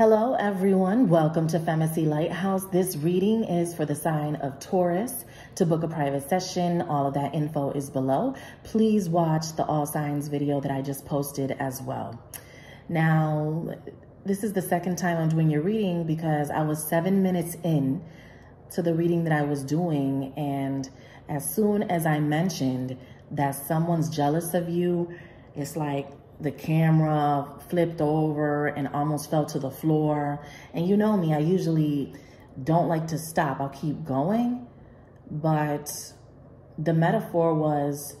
Hello, everyone. Welcome to Femacy Lighthouse. This reading is for the sign of Taurus. To book a private session, all of that info is below. Please watch the All Signs video that I just posted as well. Now, this is the second time I'm doing your reading because I was seven minutes in to the reading that I was doing. And as soon as I mentioned that someone's jealous of you, it's like the camera flipped over and almost fell to the floor. And you know me, I usually don't like to stop. I'll keep going. But the metaphor was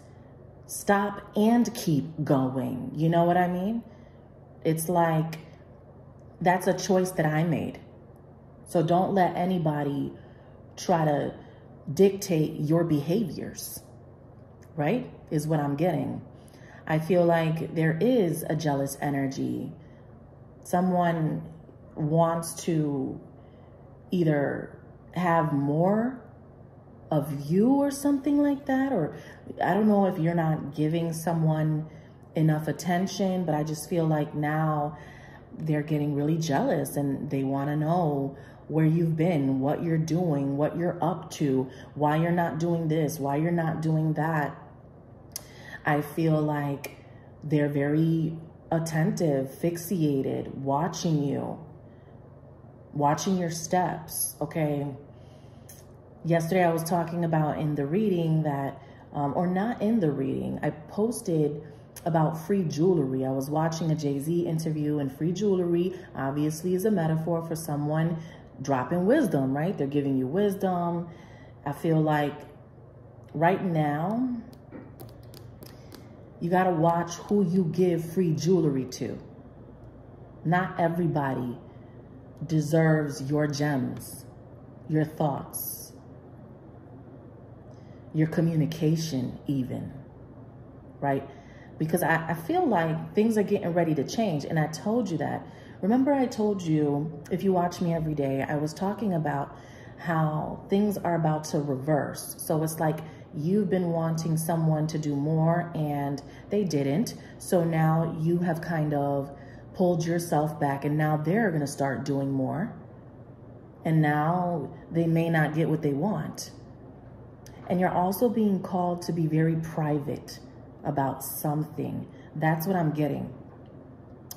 stop and keep going. You know what I mean? It's like that's a choice that I made. So don't let anybody try to dictate your behaviors, right? Is what I'm getting. I feel like there is a jealous energy. Someone wants to either have more of you or something like that. Or I don't know if you're not giving someone enough attention, but I just feel like now they're getting really jealous and they want to know where you've been, what you're doing, what you're up to, why you're not doing this, why you're not doing that. I feel like they're very attentive, fixated, watching you, watching your steps, okay? Yesterday I was talking about in the reading that, um, or not in the reading, I posted about free jewelry. I was watching a Jay-Z interview and free jewelry obviously is a metaphor for someone dropping wisdom, right? They're giving you wisdom. I feel like right now, you got to watch who you give free jewelry to. Not everybody deserves your gems, your thoughts, your communication even, right? Because I, I feel like things are getting ready to change. And I told you that. Remember I told you, if you watch me every day, I was talking about how things are about to reverse. So it's like you've been wanting someone to do more and they didn't. So now you have kind of pulled yourself back and now they're going to start doing more. And now they may not get what they want. And you're also being called to be very private about something. That's what I'm getting.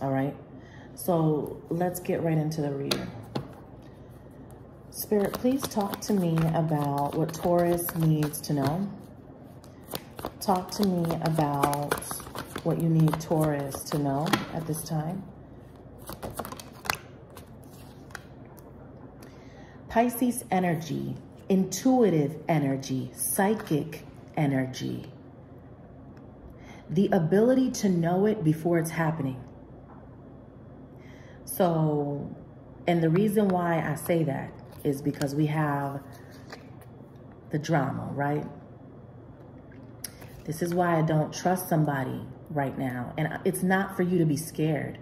All right. So let's get right into the reading. Spirit, please talk to me about what Taurus needs to know. Talk to me about what you need Taurus to know at this time. Pisces energy, intuitive energy, psychic energy. The ability to know it before it's happening. So, and the reason why I say that is because we have the drama, right? This is why I don't trust somebody right now. And it's not for you to be scared.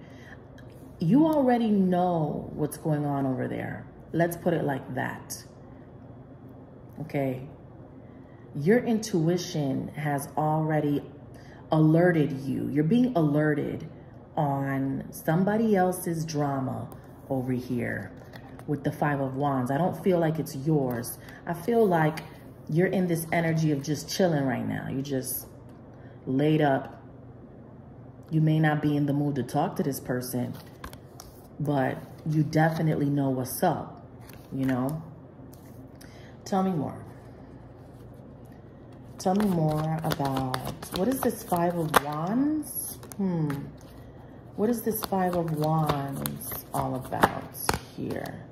You already know what's going on over there. Let's put it like that. Okay. Your intuition has already alerted you. You're being alerted on somebody else's drama over here with the Five of Wands. I don't feel like it's yours. I feel like you're in this energy of just chilling right now. You just laid up. You may not be in the mood to talk to this person, but you definitely know what's up, you know? Tell me more. Tell me more about, what is this Five of Wands? Hmm. What is this Five of Wands all about here?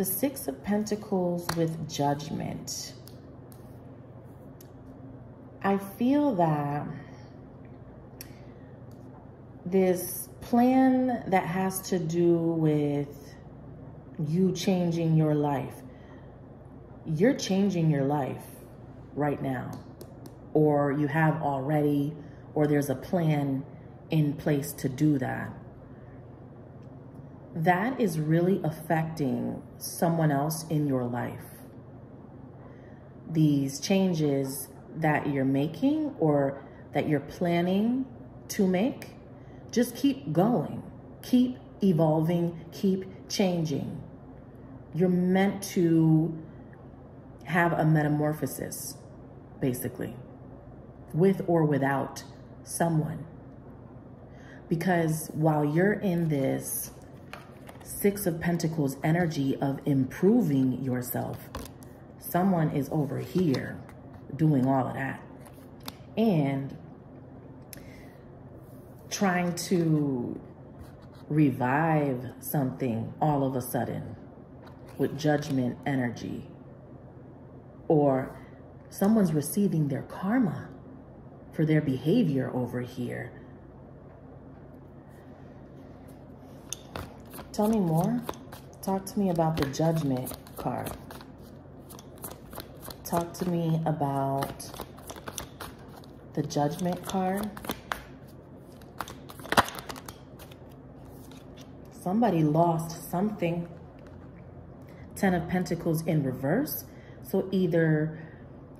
The Six of Pentacles with Judgment. I feel that this plan that has to do with you changing your life, you're changing your life right now, or you have already, or there's a plan in place to do that that is really affecting someone else in your life. These changes that you're making or that you're planning to make, just keep going. Keep evolving, keep changing. You're meant to have a metamorphosis, basically, with or without someone. Because while you're in this Six of Pentacles energy of improving yourself, someone is over here doing all of that. And trying to revive something all of a sudden with judgment energy. Or someone's receiving their karma for their behavior over here. Tell me more. Talk to me about the judgment card. Talk to me about the judgment card. Somebody lost something. Ten of Pentacles in reverse. So either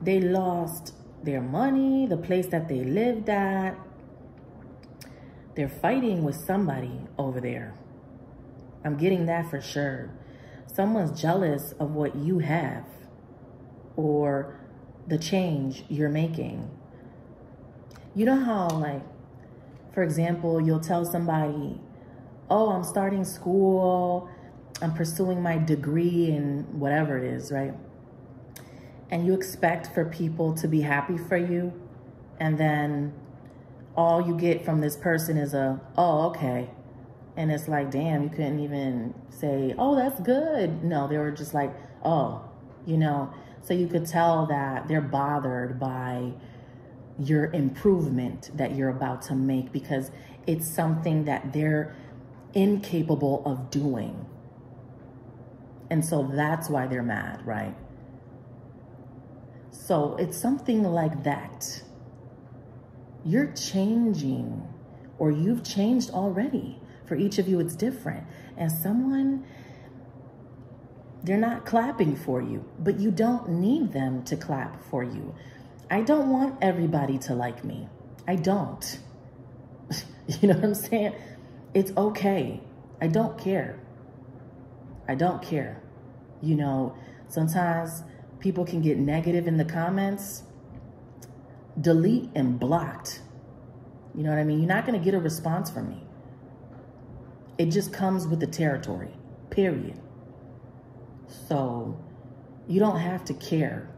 they lost their money, the place that they lived at. They're fighting with somebody over there. I'm getting that for sure. Someone's jealous of what you have or the change you're making. You know how, like, for example, you'll tell somebody, oh, I'm starting school, I'm pursuing my degree in whatever it is, right? And you expect for people to be happy for you. And then all you get from this person is a, oh, okay. And it's like, damn, you couldn't even say, oh, that's good. No, they were just like, oh, you know. So you could tell that they're bothered by your improvement that you're about to make because it's something that they're incapable of doing. And so that's why they're mad, right? So it's something like that. You're changing or you've changed already. For each of you, it's different. And someone, they're not clapping for you, but you don't need them to clap for you. I don't want everybody to like me. I don't. you know what I'm saying? It's okay. I don't care. I don't care. You know, sometimes people can get negative in the comments. Delete and blocked. You know what I mean? You're not going to get a response from me. It just comes with the territory, period. So you don't have to care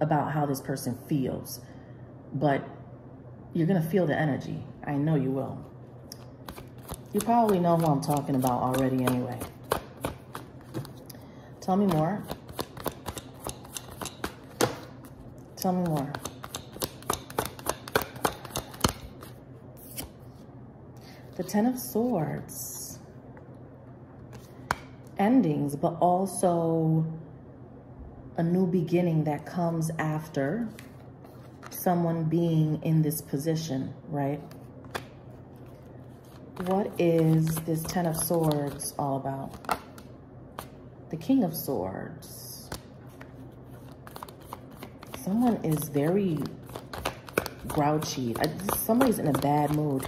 about how this person feels, but you're going to feel the energy. I know you will. You probably know who I'm talking about already anyway. Tell me more. Tell me more. The Ten of Swords. Endings, but also a new beginning that comes after someone being in this position, right? What is this Ten of Swords all about? The King of Swords. Someone is very grouchy. Somebody's in a bad mood.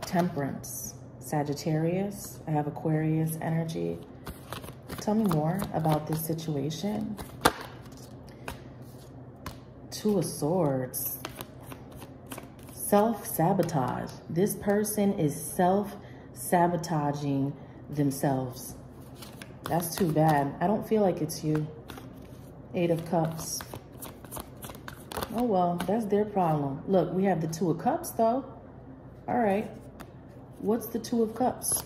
Temperance. Sagittarius. I have Aquarius energy. Tell me more about this situation. Two of Swords self-sabotage. This person is self-sabotaging themselves. That's too bad. I don't feel like it's you. Eight of Cups. Oh, well, that's their problem. Look, we have the Two of Cups, though. All right. What's the Two of Cups?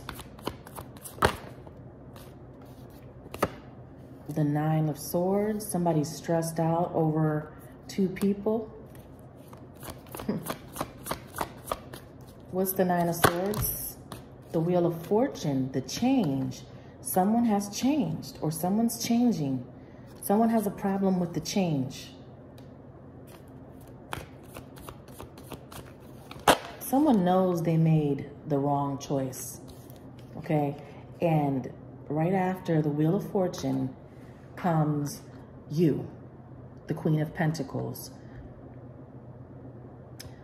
The Nine of Swords. Somebody's stressed out over two people. What's the Nine of Swords? The Wheel of Fortune, the change. Someone has changed or someone's changing. Someone has a problem with the change. Someone knows they made the wrong choice, okay? And right after the Wheel of Fortune comes you, the Queen of Pentacles,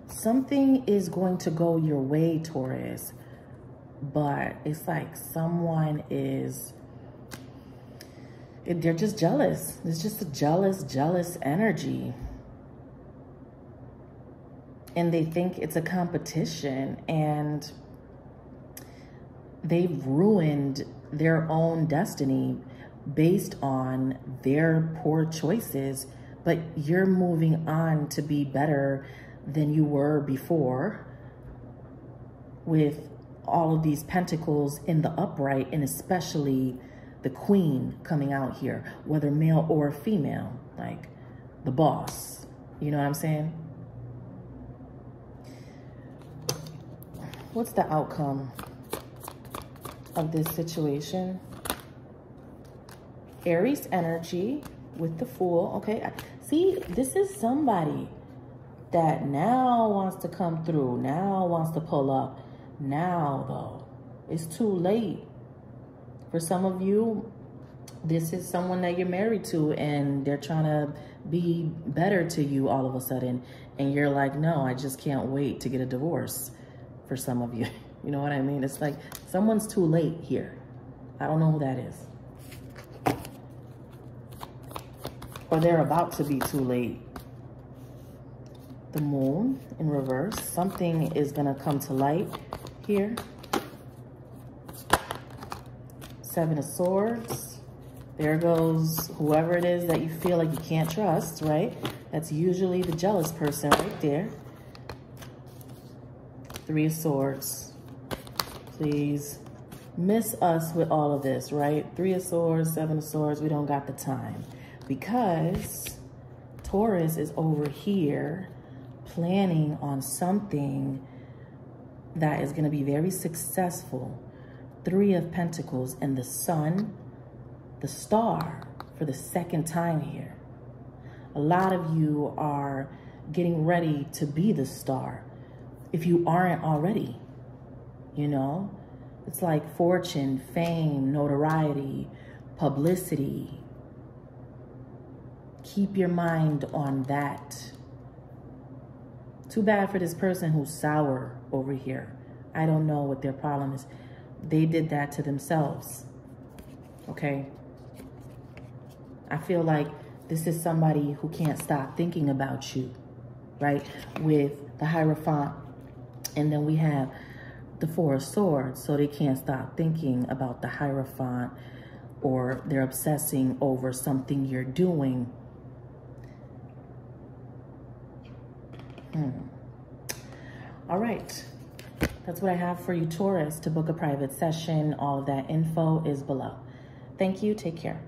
something is going to go your way, Taurus. but it's like someone is they're just jealous. It's just a jealous, jealous energy. And they think it's a competition and they've ruined their own destiny based on their poor choices, but you're moving on to be better than you were before with all of these pentacles in the upright and especially the queen coming out here, whether male or female, like the boss. You know what I'm saying? What's the outcome of this situation? Aries energy with the fool. Okay, see, this is somebody that now wants to come through, now wants to pull up. Now, though, it's too late. For some of you, this is someone that you're married to and they're trying to be better to you all of a sudden. And you're like, no, I just can't wait to get a divorce for some of you. You know what I mean? It's like someone's too late here. I don't know who that is. Or they're about to be too late. The moon in reverse. Something is going to come to light here. Seven of Swords. There goes whoever it is that you feel like you can't trust, right? That's usually the jealous person right there. Three of Swords. Please miss us with all of this, right? Three of Swords, Seven of Swords. We don't got the time because Taurus is over here planning on something that is going to be very successful Three of Pentacles and the Sun, the star for the second time here. A lot of you are getting ready to be the star if you aren't already, you know? It's like fortune, fame, notoriety, publicity. Keep your mind on that. Too bad for this person who's sour over here. I don't know what their problem is they did that to themselves. Okay? I feel like this is somebody who can't stop thinking about you, right? With the Hierophant, and then we have the Four of Swords, so they can't stop thinking about the Hierophant or they're obsessing over something you're doing. Hmm. All right. That's what I have for you, Taurus, to book a private session. All of that info is below. Thank you. Take care.